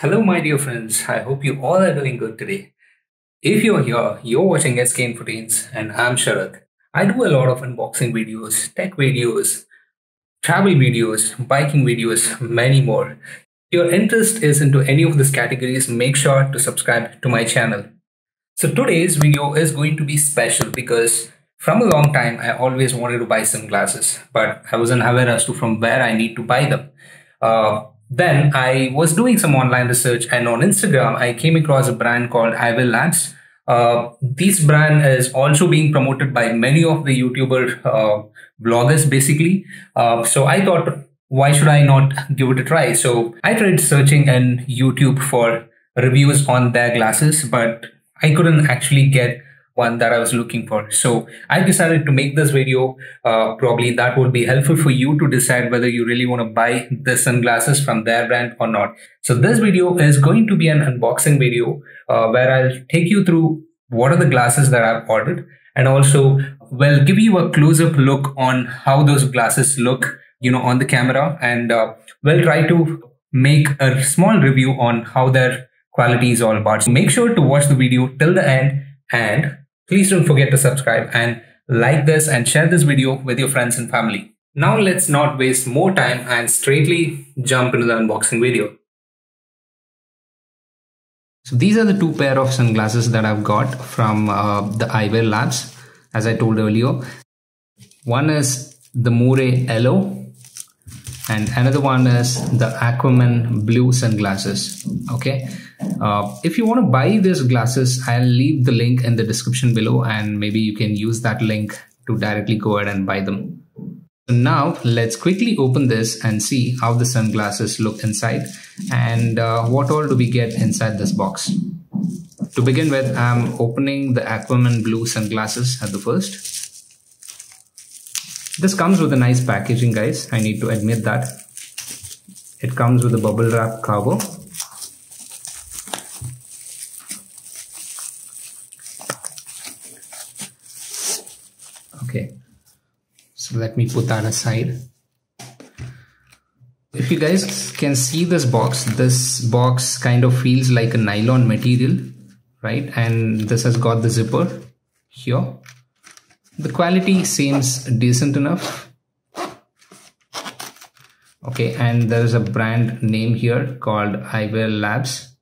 Hello, my dear friends. I hope you all are doing good today. If you're here, you're watching SK Infotains, and I'm Sharath. I do a lot of unboxing videos, tech videos, travel videos, biking videos, many more. If your interest is into any of these categories, make sure to subscribe to my channel. So today's video is going to be special because from a long time I always wanted to buy sunglasses, but I wasn't aware as to from where I need to buy them. Uh, then I was doing some online research and on Instagram, I came across a brand called Eyewear Labs. Uh, this brand is also being promoted by many of the YouTuber uh, bloggers, basically. Uh, so I thought, why should I not give it a try? So I tried searching in YouTube for reviews on their glasses, but I couldn't actually get one that I was looking for. So I decided to make this video. Uh, probably that would be helpful for you to decide whether you really want to buy the sunglasses from their brand or not. So this video is going to be an unboxing video uh, where I'll take you through what are the glasses that I've ordered and also will give you a close-up look on how those glasses look, you know, on the camera and uh, we'll try to make a small review on how their quality is all about. So make sure to watch the video till the end and Please don't forget to subscribe and like this and share this video with your friends and family. Now let's not waste more time and straightly jump into the unboxing video. So these are the two pair of sunglasses that I've got from uh, the Eyewear Labs as I told earlier. One is the Moray Yellow and another one is the Aquaman blue sunglasses okay uh, if you want to buy these glasses I'll leave the link in the description below and maybe you can use that link to directly go ahead and buy them now let's quickly open this and see how the sunglasses look inside and uh, what all do we get inside this box to begin with I'm opening the Aquaman blue sunglasses at the first this comes with a nice packaging guys, I need to admit that. It comes with a bubble wrap cover. Okay, so let me put that aside. If you guys can see this box, this box kind of feels like a nylon material, right? And this has got the zipper here. The quality seems decent enough. Okay and there's a brand name here called Eyewear Labs.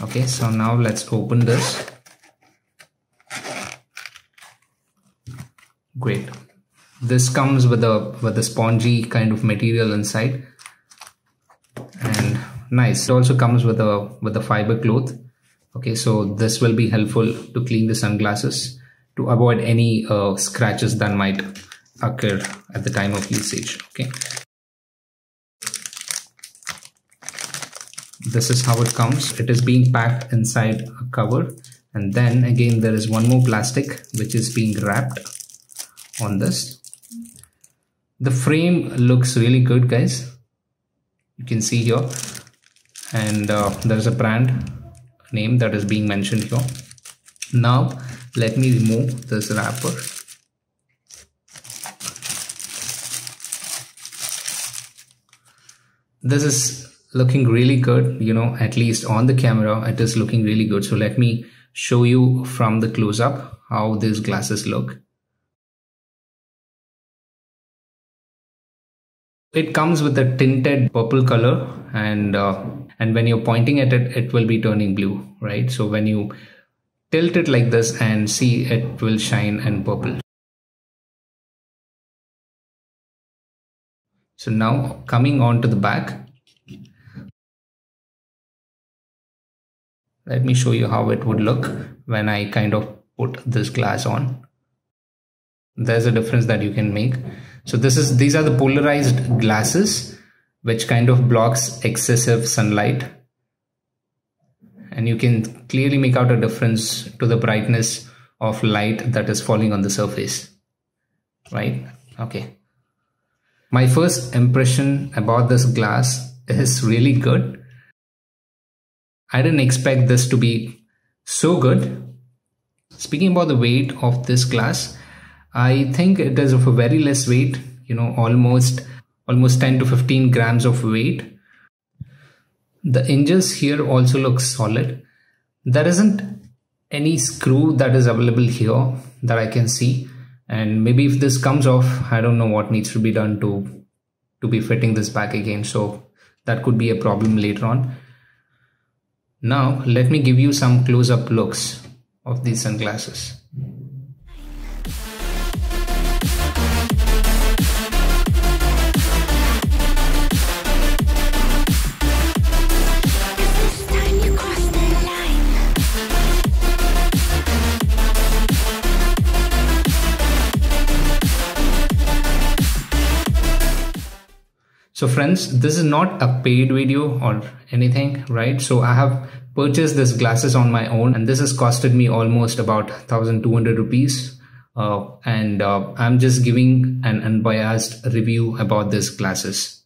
Okay so now let's open this. Great this comes with a with a spongy kind of material inside. And nice. It also comes with a with a fiber cloth. Okay so this will be helpful to clean the sunglasses to avoid any uh, scratches that might occur at the time of usage. Okay. This is how it comes. It is being packed inside a cover. And then again there is one more plastic which is being wrapped on this the frame looks really good guys. You can see here. And uh, there's a brand name that is being mentioned here. Now let me remove this wrapper. This is looking really good you know at least on the camera it is looking really good. So let me show you from the close-up how these glasses look it comes with a tinted purple color and uh, and when you're pointing at it it will be turning blue right? So when you tilt it like this and see it will shine and purple. So now coming on to the back. Let me show you how it would look when I kind of put this glass on. There's a difference that you can make so this is these are the polarized glasses which kind of blocks excessive sunlight. And you can clearly make out a difference to the brightness of light that is falling on the surface right? Okay. My first impression about this glass is really good. I didn't expect this to be so good. Speaking about the weight of this glass i think it is of a very less weight you know almost almost 10 to 15 grams of weight. The hinges here also look solid. There isn't any screw that is available here that I can see. And maybe if this comes off I don't know what needs to be done to to be fitting this back again. So that could be a problem later on. Now let me give you some close-up looks of these sunglasses So friends, this is not a paid video or anything, right? So I have purchased this glasses on my own and this has costed me almost about 1200 rupees. Uh, and uh, I'm just giving an unbiased review about this glasses.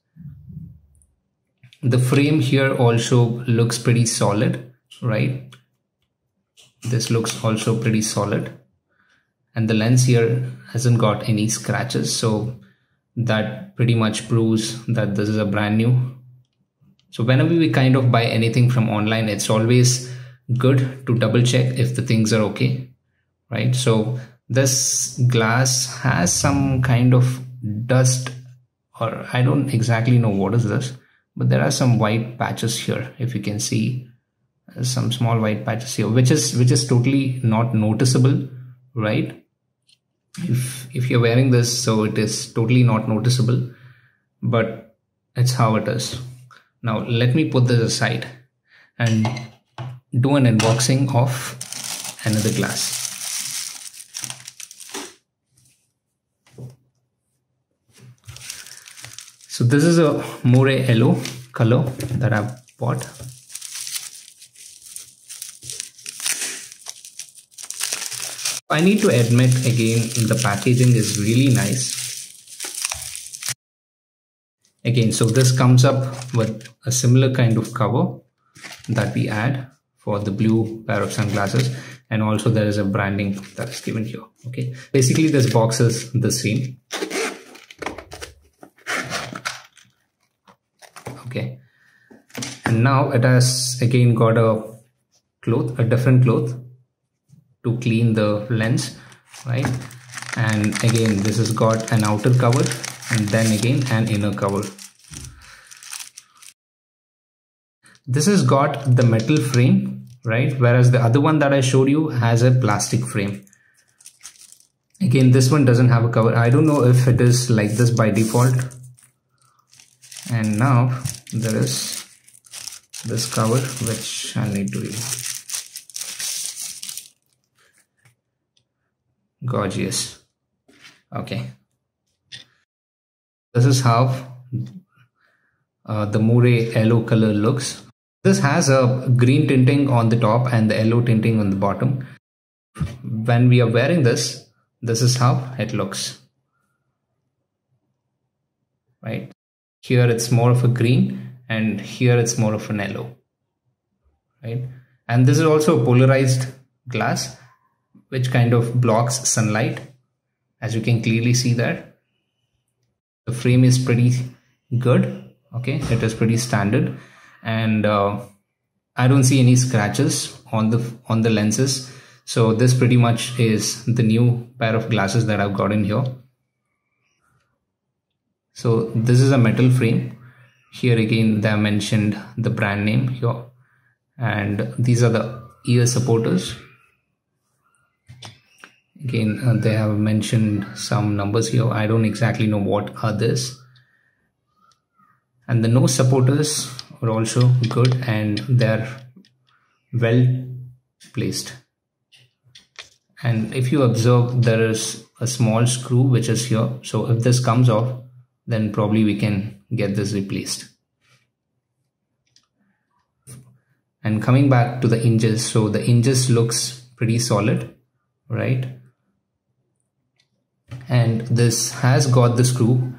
The frame here also looks pretty solid, right? This looks also pretty solid. And the lens here hasn't got any scratches. So that pretty much proves that this is a brand new. So whenever we kind of buy anything from online it's always good to double check if the things are okay right? So this glass has some kind of dust or i don't exactly know what is this but there are some white patches here if you can see. Some small white patches here which is which is totally not noticeable right if if you're wearing this so it is totally not noticeable but it's how it is. Now let me put this aside and do an unboxing of another glass. So this is a Moray yellow color that I've bought I need to admit again the packaging is really nice. Again, so this comes up with a similar kind of cover that we add for the blue pair of sunglasses. And also there is a branding that is given here okay? Basically this box is the same okay? And now it has again got a cloth a different cloth to clean the lens right? And again this has got an outer cover and then again an inner cover. This has got the metal frame right? Whereas the other one that I showed you has a plastic frame. Again this one doesn't have a cover. I don't know if it is like this by default. And now there is this cover which I need to remove gorgeous. Okay. This is how uh, the Moray yellow color looks. This has a green tinting on the top and the yellow tinting on the bottom. When we are wearing this this is how it looks. Right? Here it's more of a green and here it's more of an yellow. Right? And this is also a polarized glass which kind of blocks sunlight. As you can clearly see that the frame is pretty good okay? It is pretty standard. And uh, I don't see any scratches on the on the lenses. So this pretty much is the new pair of glasses that I've got in here. So this is a metal frame. Here again they mentioned the brand name here. And these are the ear supporters again uh, they have mentioned some numbers here. I don't exactly know what are this. And the no supporters are also good and they're well placed. And if you observe there is a small screw which is here. So if this comes off then probably we can get this replaced. And coming back to the hinges. So the hinges looks pretty solid right and this has got the screw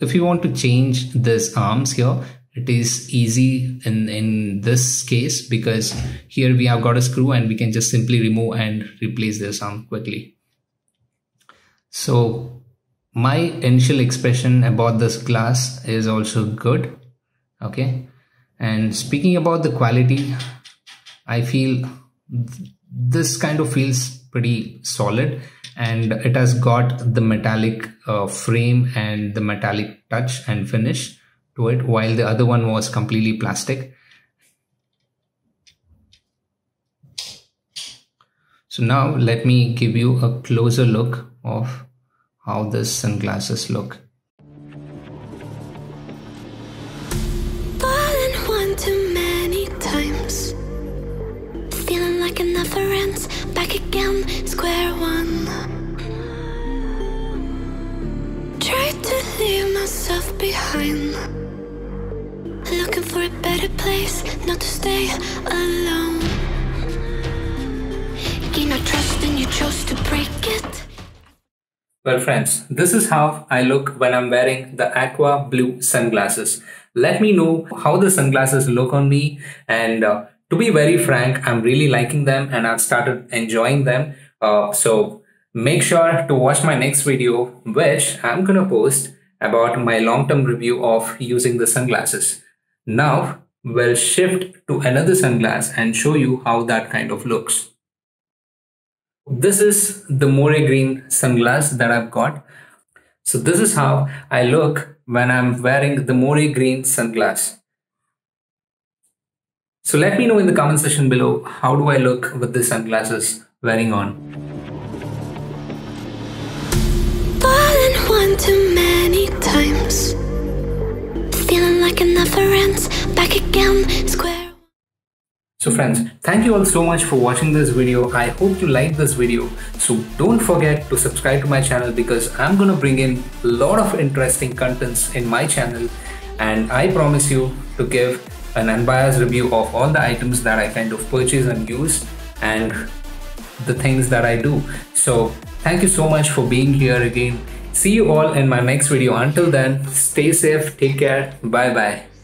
if you want to change this arms here it is easy in in this case because here we have got a screw and we can just simply remove and replace this arm quickly. So my initial expression about this glass is also good okay? And speaking about the quality i feel this kind of feels pretty solid and it has got the metallic uh, frame and the metallic touch and finish to it while the other one was completely plastic. So now let me give you a closer look of how the sunglasses look. Too many times. Feeling like it never ends. Back again, square one to leave myself behind Looking for a better place Not to stay alone Gain our trust and you chose to break it well friends, this is how I look when I'm wearing the aqua blue sunglasses. Let me know how the sunglasses look on me and uh, to be very frank, I'm really liking them and I've started enjoying them. Uh, so make sure to watch my next video which I'm gonna post about my long-term review of using the sunglasses. Now we'll shift to another sunglass and show you how that kind of looks. This is the Moore Green sunglass that I've got. So this is how I look when I'm wearing the Moore Green sunglass. So let me know in the comment section below, how do I look with the sunglasses wearing on? Too many times Feeling like ends Back again, square so friends, thank you all so much for watching this video. I hope you liked this video. So don't forget to subscribe to my channel because I'm to bring in a lot of interesting contents in my channel and I promise you to give an unbiased review of all the items that I kind of purchase and use and the things that I do. So thank you so much for being here again. See you all in my next video. Until then, stay safe, take care, bye bye.